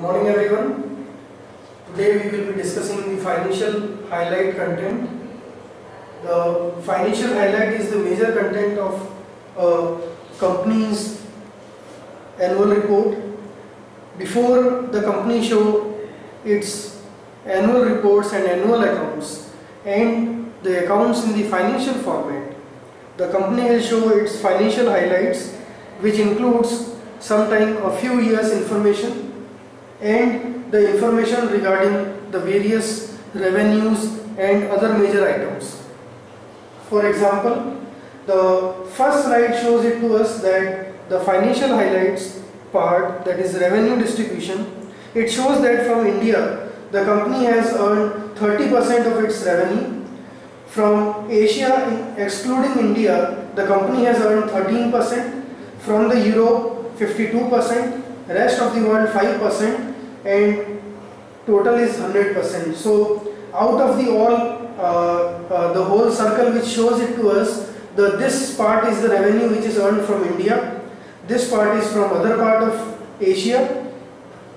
Good morning everyone. Today we will be discussing the financial highlight content. The financial highlight is the major content of a company's annual report. Before the company show its annual reports and annual accounts and the accounts in the financial format, the company will show its financial highlights which includes sometime a few years information and the information regarding the various revenues and other major items. For example, the first slide shows it to us that the financial highlights part that is revenue distribution, it shows that from India the company has earned 30% of its revenue. From Asia excluding India the company has earned 13%. From the Europe 52%, rest of the world 5% and total is 100%. So out of the all uh, uh, the whole circle which shows it to us the this part is the revenue which is earned from India. This part is from other part of Asia.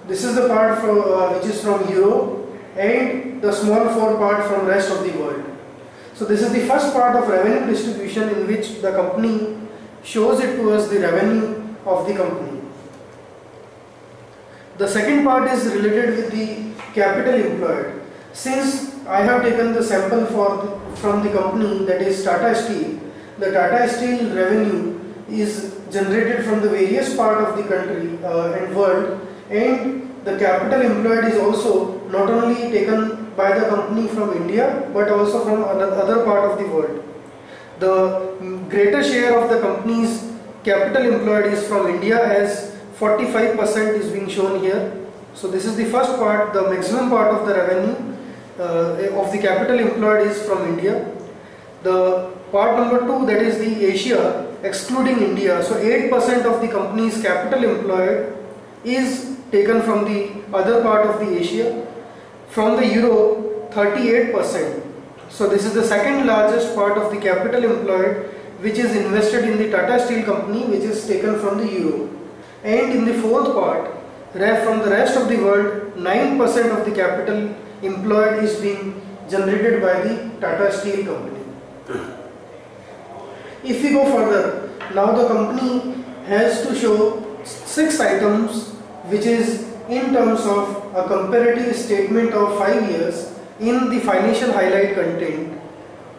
This is the part from, uh, which is from Europe and the small four part from rest of the world. So this is the first part of revenue distribution in which the company shows it to us the revenue of the company the second part is related with the capital employed. Since I have taken the sample for the, from the company that is Tata Steel, the Tata Steel revenue is generated from the various part of the country uh, and world and the capital employed is also not only taken by the company from India but also from other part of the world. The greater share of the company's capital employed is from India as 45% is being shown here. So this is the first part, the maximum part of the revenue uh, of the capital employed is from India. The part number two that is the Asia excluding India. So 8% of the company's capital employed is taken from the other part of the Asia. From the Europe 38%. So this is the second largest part of the capital employed which is invested in the Tata Steel company which is taken from the Europe and in the fourth part from the rest of the world 9% of the capital employed is being generated by the Tata Steel company. If we go further, now the company has to show six items which is in terms of a comparative statement of 5 years in the financial highlight content.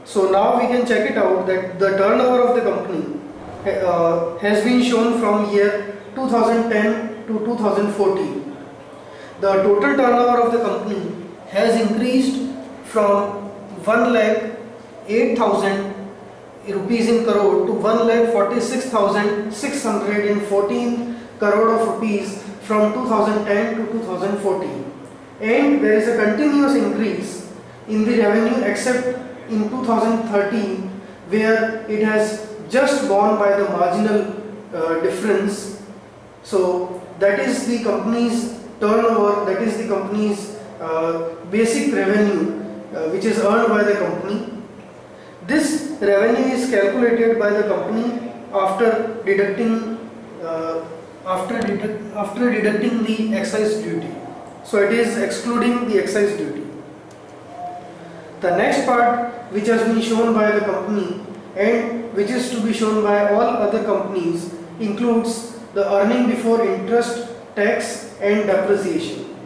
So now we can check it out that the turnover of the company uh, has been shown from here 2010 to 2014. The total turnover of the company has increased from 1 lakh 8000 rupees in crore to 1 lakh 46,614 crore of rupees from 2010 to 2014 and there is a continuous increase in the revenue except in 2013 where it has just gone by the marginal uh, difference so that is the company's turnover, that is the company's uh, basic revenue uh, which is earned by the company. This revenue is calculated by the company after deducting uh, after, dedu after deducting the excise duty. So it is excluding the excise duty. The next part which has been shown by the company and which is to be shown by all other companies includes the earning before interest, tax and depreciation.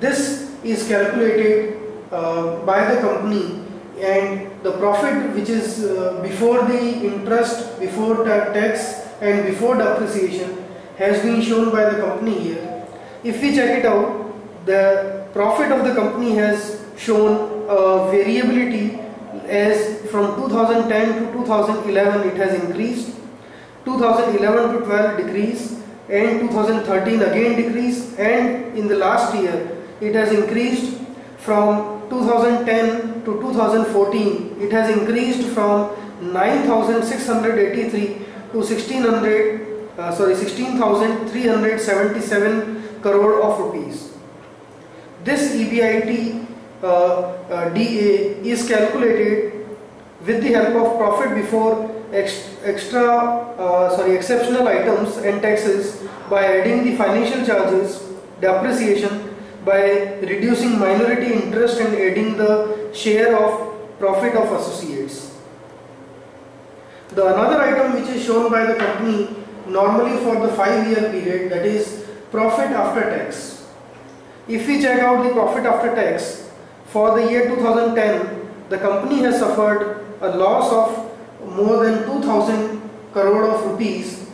This is calculated uh, by the company and the profit which is uh, before the interest, before tax and before depreciation has been shown by the company here. If we check it out, the profit of the company has shown a variability as from 2010 to 2011 it has increased 2011 to 12 decrease and 2013 again decrease and in the last year it has increased from 2010 to 2014 it has increased from 9683 to 1600 uh, sorry 16377 crore of rupees. This EBIT uh, uh, DA is calculated with the help of profit before ex extra uh, sorry exceptional items and taxes by adding the financial charges depreciation by reducing minority interest and adding the share of profit of associates. The another item which is shown by the company normally for the 5 year period that is profit after tax. If we check out the profit after tax for the year 2010 the company has suffered a loss of more than 2000 crore of rupees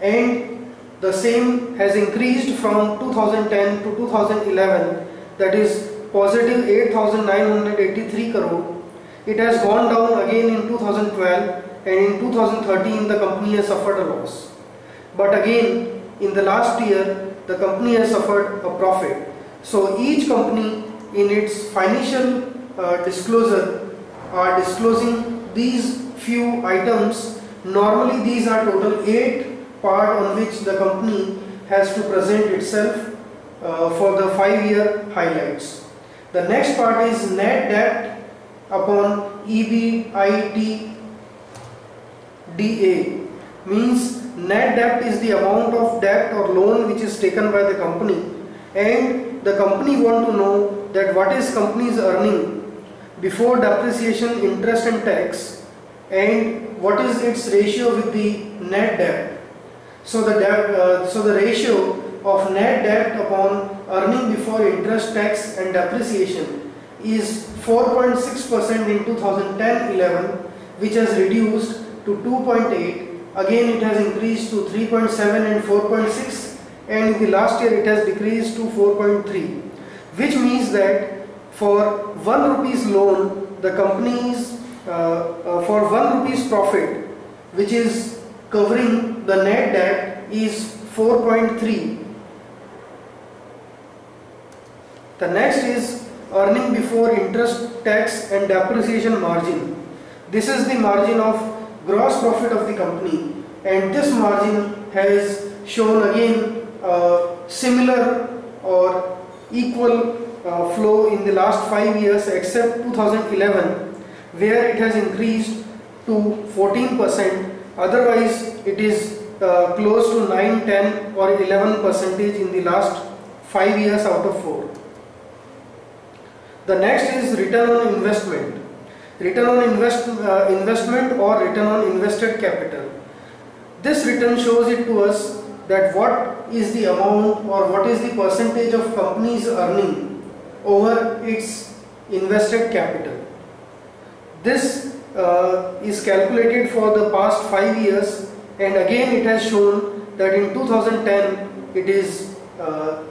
and the same has increased from 2010 to 2011 that is positive 8983 crore. It has gone down again in 2012 and in 2013 the company has suffered a loss. But again in the last year the company has suffered a profit. So each company in its financial uh, disclosure are disclosing these few items. Normally these are total 8 part on which the company has to present itself uh, for the 5 year highlights. The next part is net debt upon EBITDA means net debt is the amount of debt or loan which is taken by the company. And the company want to know that what is company's earning before depreciation interest and tax and what is its ratio with the net debt? So the debt, uh, so the ratio of net debt upon earning before interest tax and depreciation is 4.6% in 2010-11 which has reduced to 2.8 again it has increased to 3.7 and 4.6 and in the last year it has decreased to 4.3 which means that for 1 rupees loan the companies uh, uh, for 1 rupees profit which is covering the net debt is 4.3 the next is earning before interest tax and depreciation margin. This is the margin of gross profit of the company and this margin has shown again uh, similar or equal uh, flow in the last 5 years except 2011 where it has increased to 14% otherwise it is uh, close to 9, 10 or 11 percentage in the last 5 years out of 4. The next is return on investment return on invest, uh, investment or return on invested capital. This return shows it to us that what is the amount or what is the percentage of company's earning over its invested capital. This uh, is calculated for the past 5 years and again it has shown that in 2010 it is uh,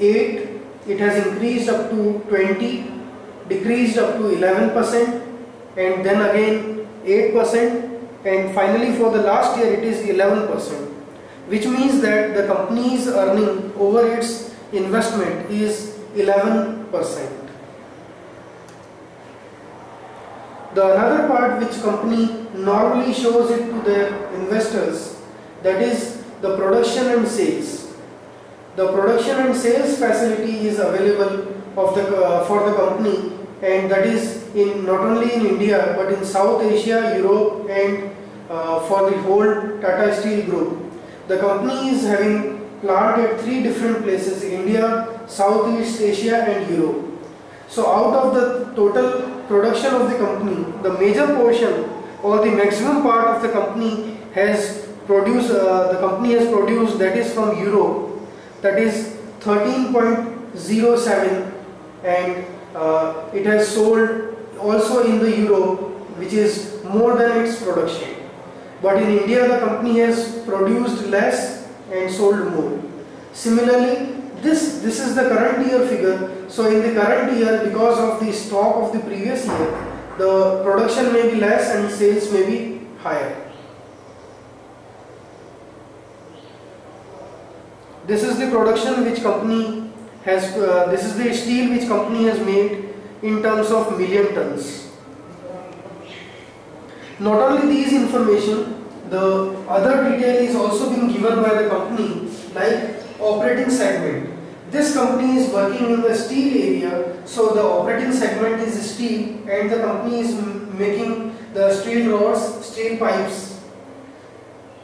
8, it has increased up to 20, decreased up to 11 percent and then again 8% and finally for the last year it is 11% which means that the company's earning over its investment is 11%. The another part which company normally shows it to their investors that is the production and sales. The production and sales facility is available of the, uh, for the company and that is in not only in India but in South Asia, Europe and uh, for the whole Tata Steel group. The company is having plant at three different places India, Southeast Asia and Europe. So out of the total production of the company, the major portion or the maximum part of the company has produced, uh, the company has produced that is from Europe that is 13.07 and uh, it has sold also in the Europe which is more than its production. But in India the company has produced less and sold more. Similarly, this, this is the current year figure. So in the current year because of the stock of the previous year, the production may be less and sales may be higher. This is the production which company has uh, this is the steel which company has made in terms of million tons. Not only these information, the other detail is also being given by the company like operating segment. This company is working in the steel area, so the operating segment is steel and the company is making the steel rods, steel pipes.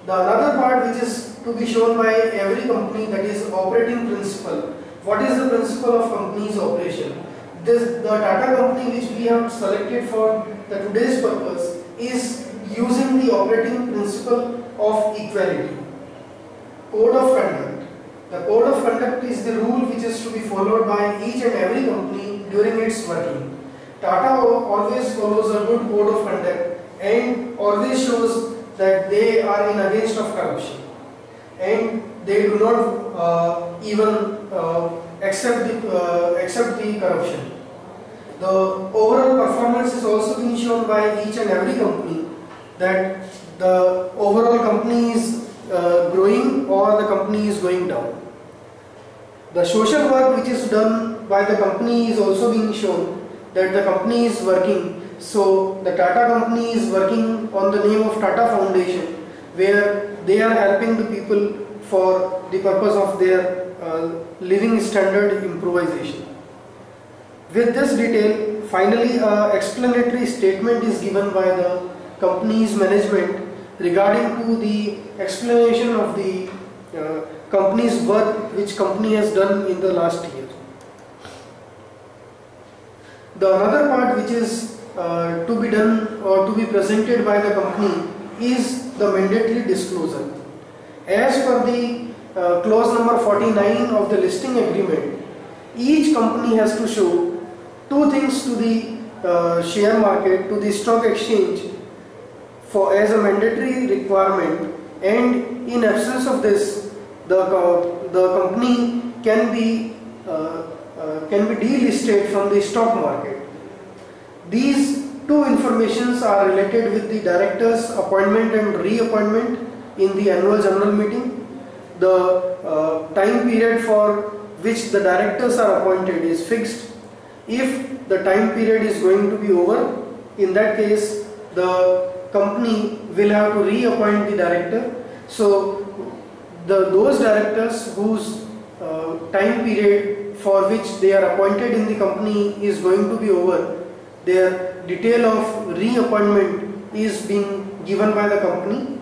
The another part which is to be shown by every company that is operating principle what is the principle of company's operation? This, the Tata company which we have selected for the today's purpose is using the operating principle of equality. Code of conduct. The code of conduct is the rule which is to be followed by each and every company during its working. Tata always follows a good code of conduct and always shows that they are in against of corruption and they do not uh, even uh, accept the uh, accept the corruption. The overall performance is also being shown by each and every company that the overall company is uh, growing or the company is going down. The social work which is done by the company is also being shown that the company is working. So the Tata company is working on the name of Tata Foundation where they are helping the people for the purpose of their uh, living standard improvisation. With this detail, finally a explanatory statement is given by the company's management regarding to the explanation of the uh, company's work which company has done in the last year. The another part which is uh, to be done or to be presented by the company is the mandatory disclosure. As per the uh, clause number 49 of the listing agreement, each company has to show two things to the uh, share market, to the stock exchange for as a mandatory requirement and in absence of this the, uh, the company can be uh, uh, can be delisted from the stock market. These two informations are related with the director's appointment and reappointment in the annual general meeting. The uh, time period for which the directors are appointed is fixed. If the time period is going to be over, in that case the company will have to reappoint the director. So the those directors whose uh, time period for which they are appointed in the company is going to be over, their detail of reappointment is being given by the company.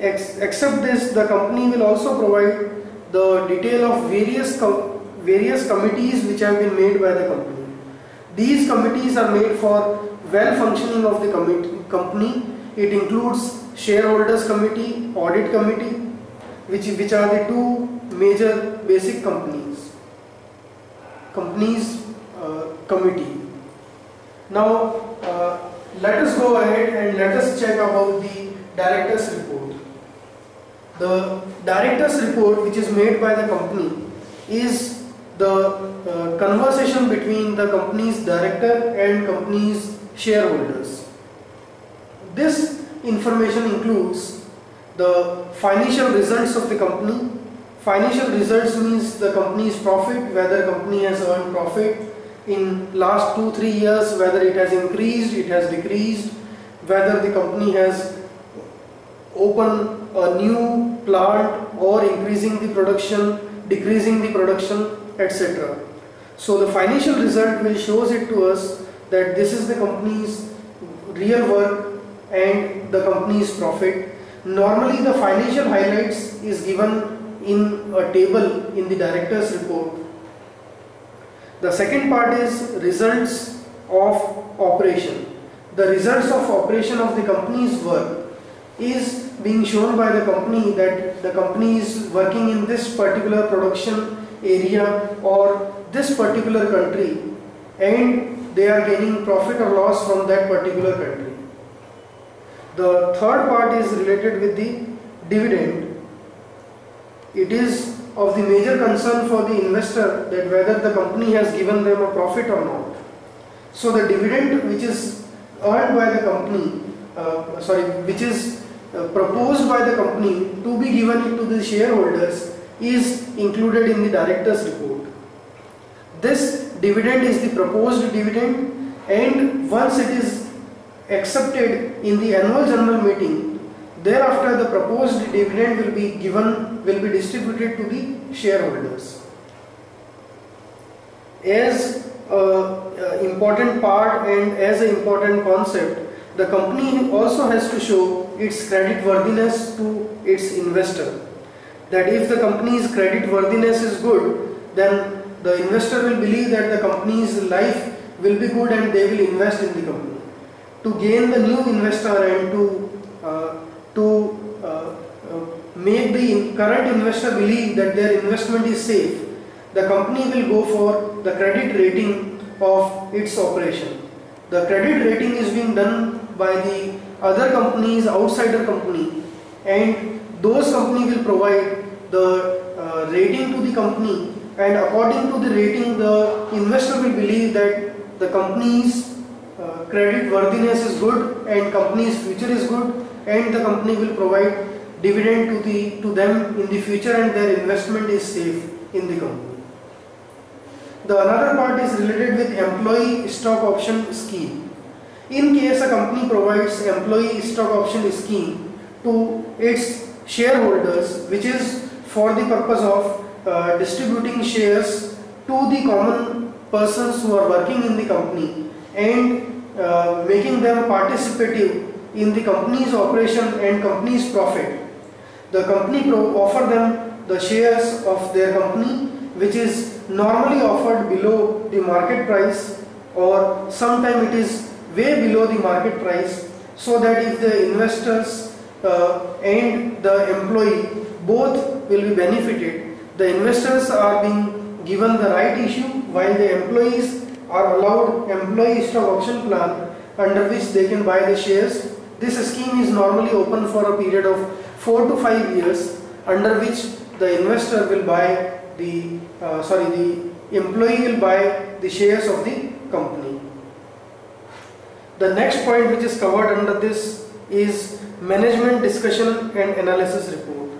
Ex except this, the company will also provide the detail of various com various committees which have been made by the company. These committees are made for well functioning of the company. It includes shareholders committee, audit committee, which, which are the two major basic companies. Companies uh, committee. Now uh, let us go ahead and let us check about the director's report. The director's report which is made by the company is the uh, conversation between the company's director and company's shareholders. This information includes the financial results of the company. Financial results means the company's profit, whether company has earned profit in last two three years, whether it has increased, it has decreased, whether the company has opened a new plant or increasing the production, decreasing the production, etc. So the financial result will shows it to us that this is the company's real work and the company's profit. Normally the financial highlights is given in a table in the director's report. The second part is results of operation. The results of operation of the company's work is being shown by the company that the company is working in this particular production area or this particular country and they are gaining profit or loss from that particular country. The third part is related with the dividend. It is of the major concern for the investor that whether the company has given them a profit or not. So the dividend which is earned by the company, uh, sorry, which is uh, proposed by the company to be given to the shareholders is included in the director's report. This dividend is the proposed dividend and once it is accepted in the annual general meeting Thereafter, the proposed dividend will be given, will be distributed to the shareholders. As an important part and as an important concept, the company also has to show its credit worthiness to its investor. That if the company's credit worthiness is good, then the investor will believe that the company's life will be good and they will invest in the company. To gain the new investor and to uh, to uh, uh, make the current investor believe that their investment is safe, the company will go for the credit rating of its operation. The credit rating is being done by the other companies, outsider company, and those company will provide the uh, rating to the company and according to the rating the investor will believe that the company's uh, credit worthiness is good and company's future is good and the company will provide dividend to the to them in the future and their investment is safe in the company. The another part is related with employee stock option scheme. In case a company provides employee stock option scheme to its shareholders which is for the purpose of uh, distributing shares to the common persons who are working in the company and uh, making them participative in the company's operation and company's profit. The company offer them the shares of their company which is normally offered below the market price or sometime it is way below the market price so that if the investors uh, and the employee both will be benefited the investors are being given the right issue while the employees are allowed employee stock option plan under which they can buy the shares. This scheme is normally open for a period of 4 to 5 years under which the investor will buy the uh, sorry the employee will buy the shares of the company. The next point which is covered under this is management discussion and analysis report.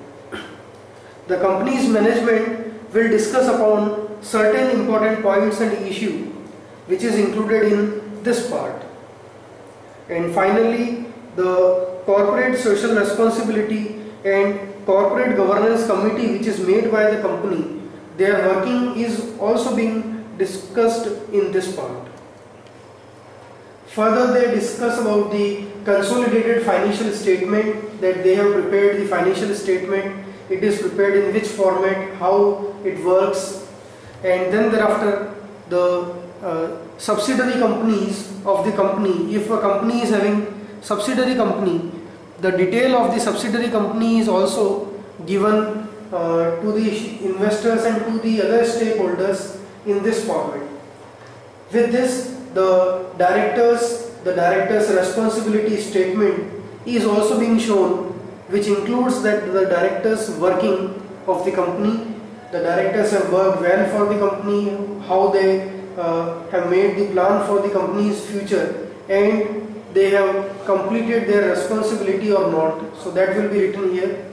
The company's management will discuss upon certain important points and issue which is included in this part and finally the corporate social responsibility and corporate governance committee which is made by the company their working is also being discussed in this part. Further they discuss about the consolidated financial statement that they have prepared the financial statement, it is prepared in which format, how it works and then thereafter the uh, subsidiary companies of the company, if a company is having subsidiary company, the detail of the subsidiary company is also given uh, to the investors and to the other stakeholders in this format. With this, the directors, the director's responsibility statement is also being shown, which includes that the directors working of the company, the directors have worked well for the company, how they uh, have made the plan for the company's future, and they have completed their responsibility or not. So that will be written here,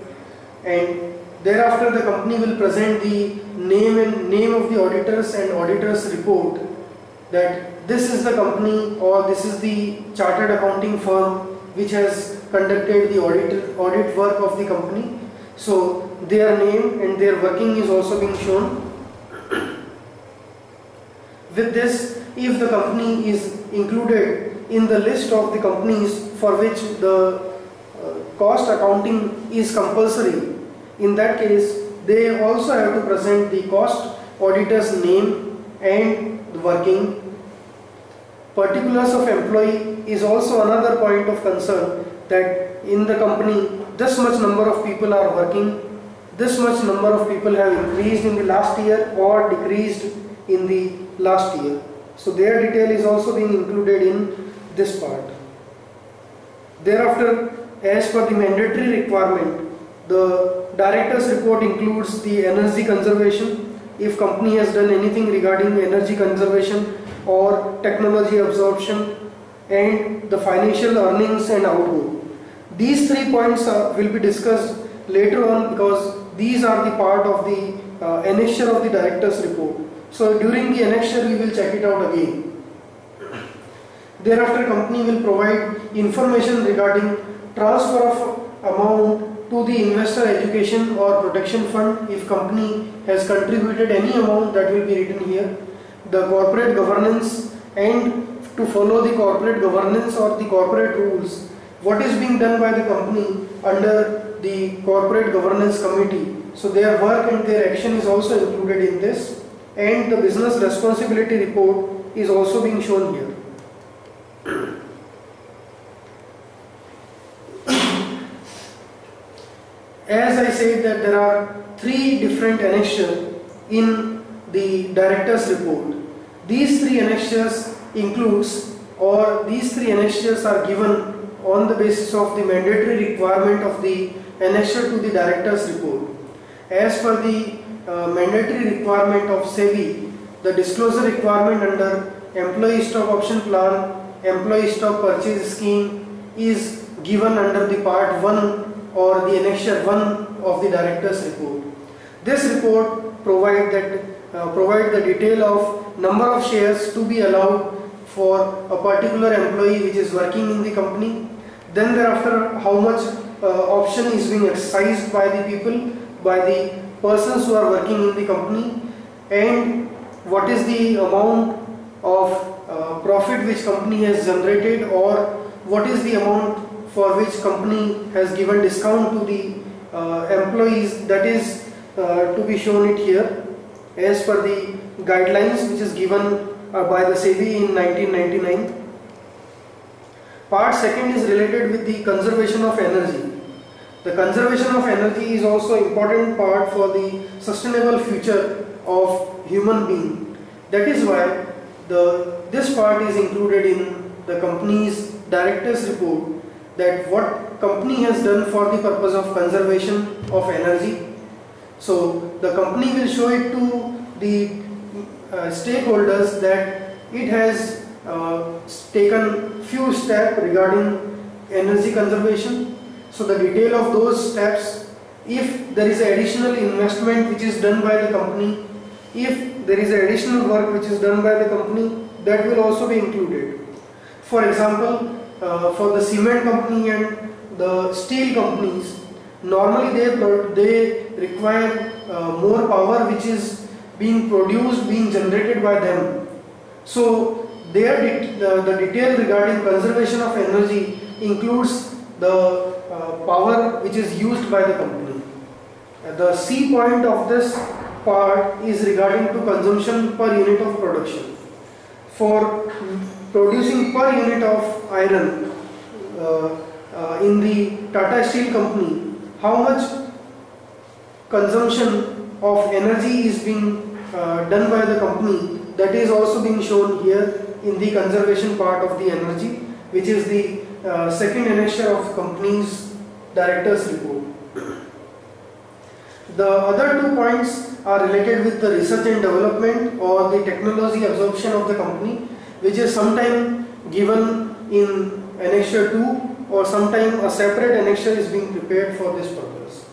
and Thereafter, the company will present the name and name of the auditors and auditors report that this is the company or this is the chartered accounting firm which has conducted the audit, audit work of the company. So their name and their working is also being shown. With this, if the company is included in the list of the companies for which the uh, cost accounting is compulsory, in that case, they also have to present the cost auditor's name and the working. Particulars of employee is also another point of concern that in the company this much number of people are working, this much number of people have increased in the last year or decreased in the last year. So their detail is also being included in this part. Thereafter, as per the mandatory requirement, the director's report includes the energy conservation, if company has done anything regarding energy conservation or technology absorption and the financial earnings and outgo. These three points uh, will be discussed later on because these are the part of the uh, of the director's report. So during the annexure we will check it out again. Thereafter company will provide information regarding transfer of amount to the investor education or protection fund if company has contributed any amount that will be written here. The corporate governance and to follow the corporate governance or the corporate rules. What is being done by the company under the corporate governance committee? So their work and their action is also included in this and the business responsibility report is also being shown here. As I said that there are three different annexures in the director's report. These three annexures includes or these three annexures are given on the basis of the mandatory requirement of the annexure to the director's report. As per the uh, mandatory requirement of SEBI, the disclosure requirement under employee stock option plan, employee stock purchase scheme is given under the part 1 or the annexure 1 of the director's report. This report provide that uh, provide the detail of number of shares to be allowed for a particular employee which is working in the company. Then thereafter how much uh, option is being exercised by the people, by the persons who are working in the company and what is the amount of uh, profit which company has generated or what is the amount for which company has given discount to the uh, employees that is uh, to be shown it here as per the guidelines which is given uh, by the SEBI in 1999. Part second is related with the conservation of energy. The conservation of energy is also important part for the sustainable future of human being. That is why the this part is included in the company's director's report that what company has done for the purpose of conservation of energy. So the company will show it to the uh, stakeholders that it has uh, taken few steps regarding energy conservation. So the detail of those steps, if there is additional investment which is done by the company, if there is additional work which is done by the company, that will also be included. For example, uh, for the cement company and the steel companies, normally they, they require uh, more power which is being produced, being generated by them. So their the, the detail regarding conservation of energy includes the uh, power which is used by the company. The C point of this part is regarding to consumption per unit of production. For producing per unit of iron uh, uh, in the Tata Steel company, how much consumption of energy is being uh, done by the company that is also being shown here in the conservation part of the energy which is the uh, second annexure of company's director's report. The other two points are related with the research and development or the technology absorption of the company which is sometime given in annexure 2 or sometime a separate annexure is being prepared for this purpose.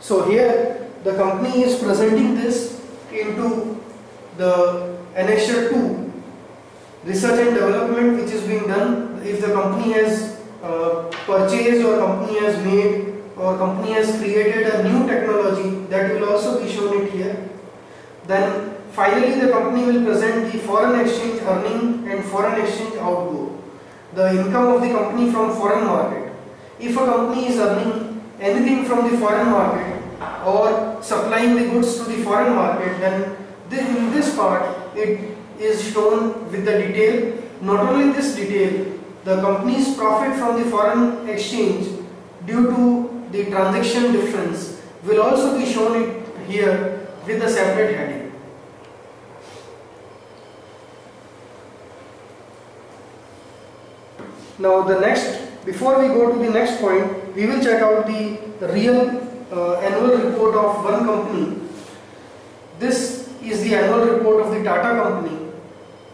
So here the company is presenting this into the annexure 2 research and development which is being done if the company has uh, purchased or company has made or company has created a new technology that will also be shown it here. Then finally the company will present the foreign exchange earning and foreign exchange outgo the income of the company from foreign market. If a company is earning anything from the foreign market or supplying the goods to the foreign market then in this part it is shown with the detail. Not only this detail the company's profit from the foreign exchange due to the transaction difference will also be shown here with a separate heading now the next before we go to the next point we will check out the real uh, annual report of one company. This is the annual report of the Tata company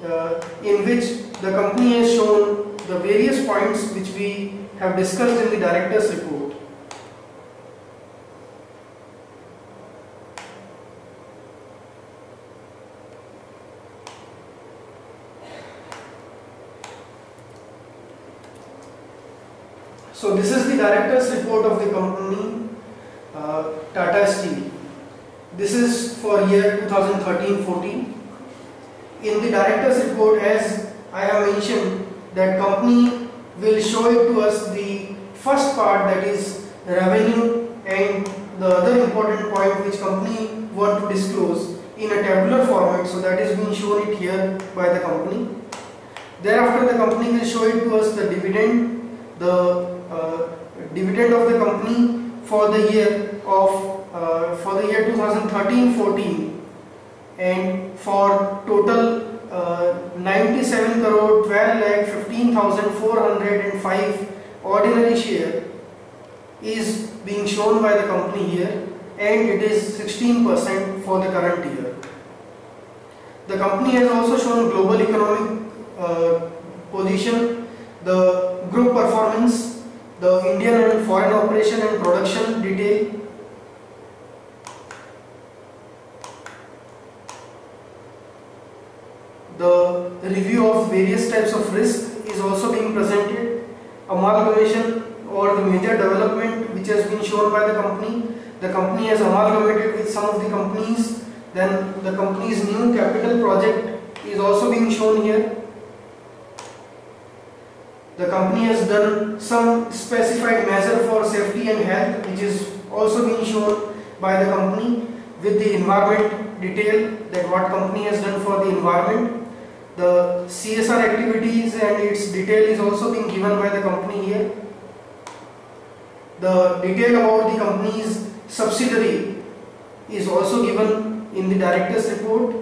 uh, in which the company has shown the various points which we have discussed in the director's report. So this is the director's report of the company uh, Tata Steel. This is for year 2013-14. In the director's report as I have mentioned that company will show it to us the first part that is revenue and the other important point which company want to disclose in a tabular format. So that is being shown it here by the company. Thereafter the company will show it to us the dividend the uh, dividend of the company for the year of uh, for the year 2013-14 and for total 97 crore 12 lakh 15,405 ordinary share is being shown by the company here and it is 16% for the current year. The company has also shown global economic uh, position, the group performance, the Indian and foreign operation and production detail, the review of various types of risk is also being presented, amalgamation or the major development which has been shown by the company. The company has amalgamated with some of the companies. Then the company's new capital project is also being shown here. The company has done some specified measure for safety and health which is also being shown by the company with the environment detail that what company has done for the environment. The CSR activities and its detail is also being given by the company here the detail about the company's subsidiary is also given in the director's report.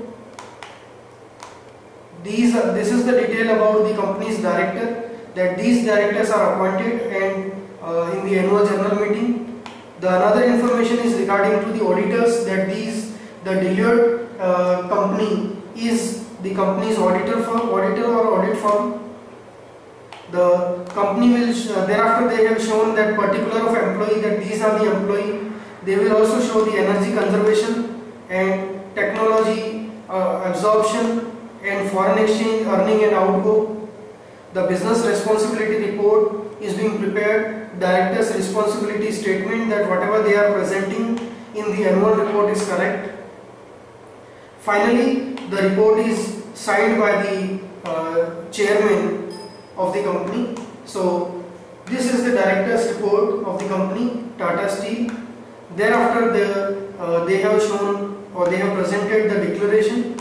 These are, this is the detail about the company's director that these directors are appointed and uh, in the annual general meeting. The another information is regarding to the auditors that these the Deloitte uh, company is the company's auditor firm, auditor or audit firm the company will uh, thereafter they have shown that particular of employee that these are the employee. They will also show the energy conservation and technology uh, absorption and foreign exchange earning and outgo. The business responsibility report is being prepared. Director's responsibility statement that whatever they are presenting in the annual report is correct. Finally the report is signed by the uh, chairman of the company. So this is the director's report of the company Tata Steel. Thereafter the, uh, they have shown or they have presented the declaration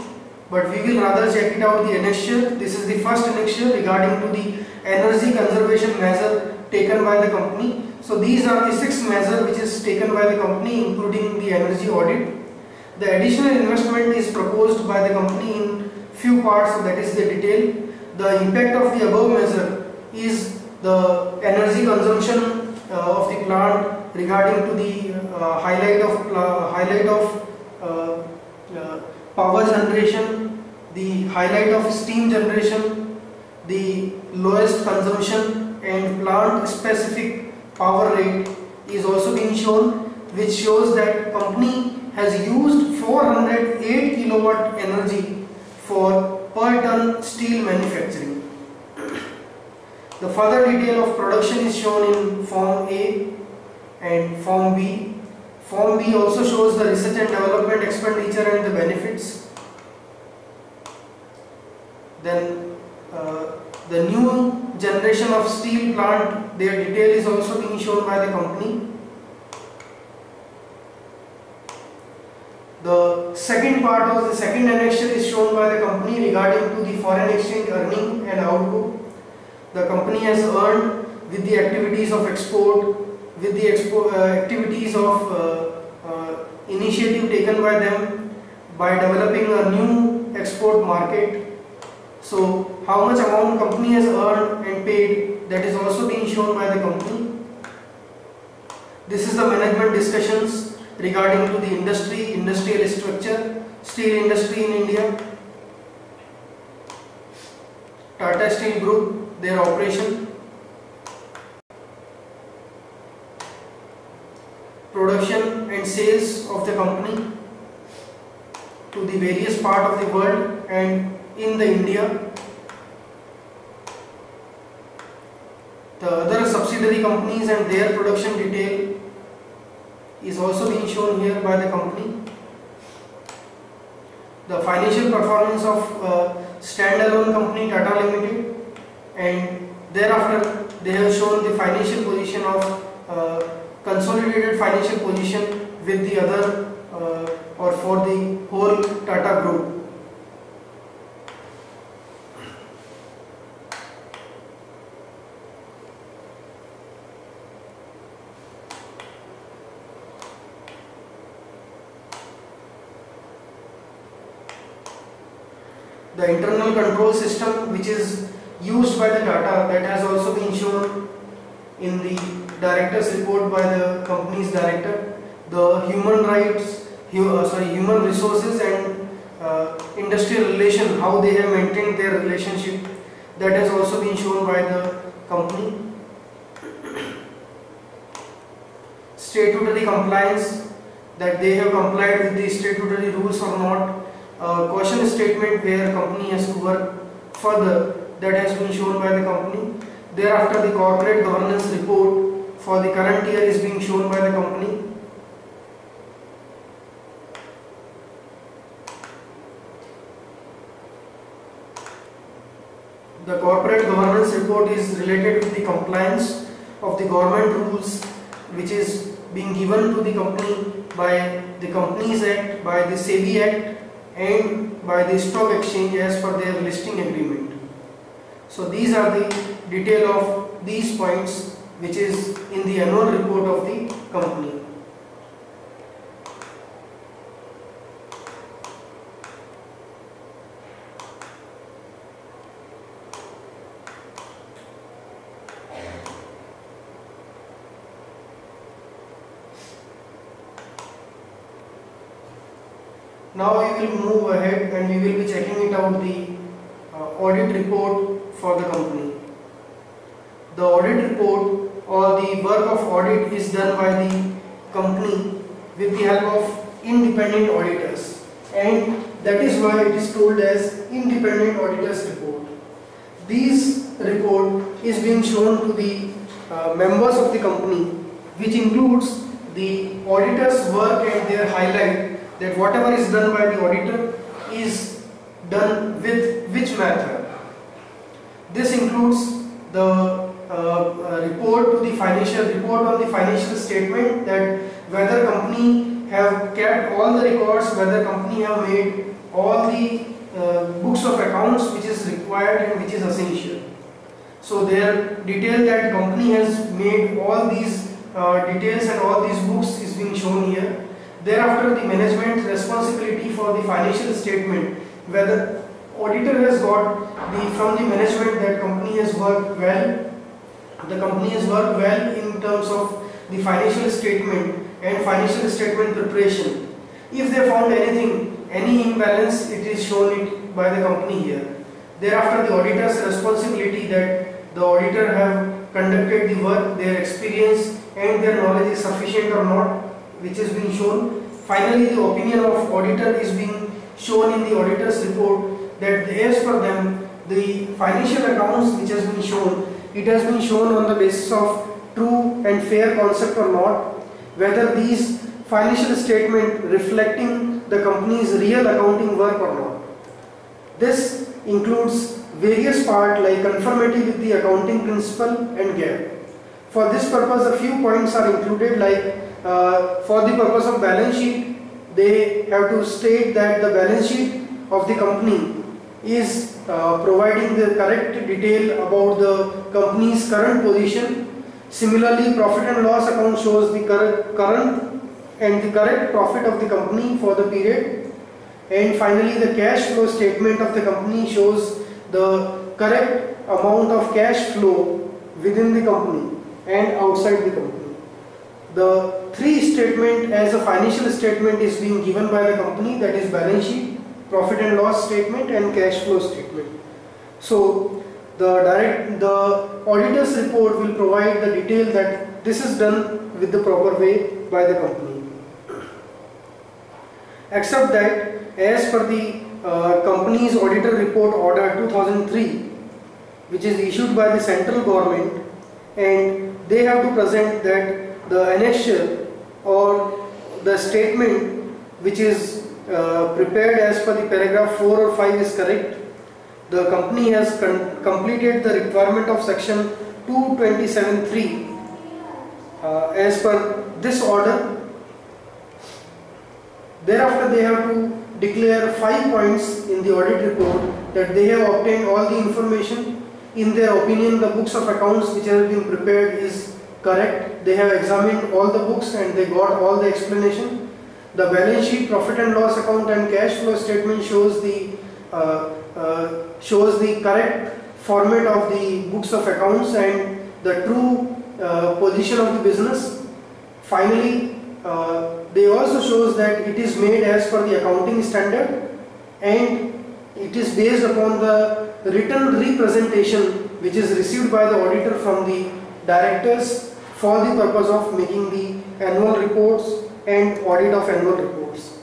but we will rather check it out the annexure. This is the first annexure regarding to the energy conservation measure taken by the company. So these are the six measures which is taken by the company including the energy audit. The additional investment is proposed by the company in few parts that is the detail. The impact of the above measure is the energy consumption uh, of the plant regarding to the uh, highlight of highlight of uh, uh, power generation, the highlight of steam generation, the lowest consumption and plant specific power rate is also being shown which shows that company has used 408 kilowatt energy for per ton steel manufacturing. The further detail of production is shown in Form A and Form B. Form B also shows the research and development expenditure and the benefits. Then uh, the new generation of steel plant, their detail is also being shown by the company. The second part of the second annexure is shown by the company regarding to the foreign exchange earning and outgo. The company has earned with the activities of export, with the expo uh, activities of uh, uh, initiative taken by them by developing a new export market. So how much amount company has earned and paid that is also being shown by the company. This is the management discussions regarding to the industry, industrial structure, steel industry in India, Tata Steel Group, their operation, production and sales of the company to the various part of the world and in the India, the other subsidiary companies and their production detail is also being shown here by the company. The financial performance of uh, standalone company Tata Limited and thereafter they have shown the financial position of uh, consolidated financial position with the other uh, or for the whole Tata group. The internal control system which is used by the Tata that has also been shown in the director's report by the company's director. The human rights uh, sorry human resources and uh, industrial relation how they have maintained their relationship that has also been shown by the company. Statutory compliance that they have complied with the statutory rules or not uh, caution statement where company has to work further that has been shown by the company. Thereafter the corporate governance report for the current year is being shown by the company. The corporate governance report is related to the compliance of the government rules which is being given to the company by the Companies Act, by the SEBI Act and by the stock exchange as per their listing agreement. So these are the detail of these points which is in the annual report of the company. Now we move ahead and we will be checking it out the uh, audit report for the company. The audit report or the work of audit is done by the company with the help of independent auditors and that is why it is called as independent auditors report. This report is being shown to the uh, members of the company which includes the auditor's work and their highlight that whatever is done by the auditor is done with which method. This includes the uh, uh, report to the financial report on the financial statement that whether company have kept all the records, whether company have made all the uh, books of accounts which is required and which is essential. So their detail that company has made all these uh, details and all these books is being shown here Thereafter, the management responsibility for the financial statement, whether auditor has got the from the management that company has worked well, the company has worked well in terms of the financial statement and financial statement preparation. If they found anything, any imbalance, it is shown it by the company here. Thereafter, the auditor's responsibility that the auditor have conducted the work, their experience and their knowledge is sufficient or not which is being shown. Finally, the opinion of auditor is being shown in the auditor's report that as per them, the financial accounts which has been shown, it has been shown on the basis of true and fair concept or not, whether these financial statement reflecting the company's real accounting work or not. This includes various part like conformity with the accounting principle and GAAP. For this purpose, a few points are included like uh, for the purpose of balance sheet they have to state that the balance sheet of the company is uh, providing the correct detail about the company's current position. Similarly, profit and loss account shows the current and the correct profit of the company for the period. And finally, the cash flow statement of the company shows the correct amount of cash flow within the company and outside the company. The three statement as a financial statement is being given by the company that is balance sheet, profit and loss statement and cash flow statement. So the direct the auditor's report will provide the detail that this is done with the proper way by the company. Except that as per the uh, company's auditor report order 2003 which is issued by the central government and they have to present that the annexure or the statement which is uh, prepared as per the paragraph 4 or 5 is correct. The company has completed the requirement of section 227.3 uh, as per this order Thereafter they have to declare five points in the audit report that they have obtained all the information. In their opinion the books of accounts which have been prepared is correct. They have examined all the books and they got all the explanation. The balance sheet, profit and loss account and cash flow statement shows the uh, uh, shows the correct format of the books of accounts and the true uh, position of the business. Finally, uh, they also shows that it is made as per the accounting standard and it is based upon the written representation which is received by the auditor from the directors for the purpose of making the annual reports and audit of annual reports.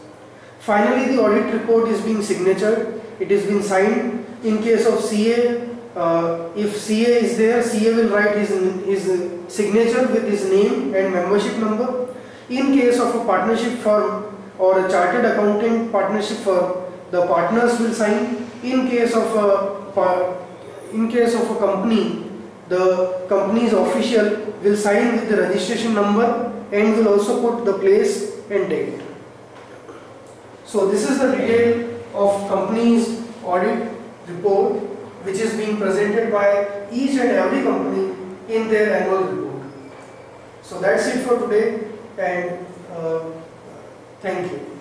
Finally, the audit report is being signatured. It is being signed. In case of CA, uh, if CA is there, CA will write his, his signature with his name and membership number. In case of a partnership firm or a chartered accountant partnership firm, the partners will sign. In case of a in case of a company, the company's official will sign with the registration number and will also put the place and date. So this is the detail of company's audit report which is being presented by each and every company in their annual report. So that's it for today and uh, thank you.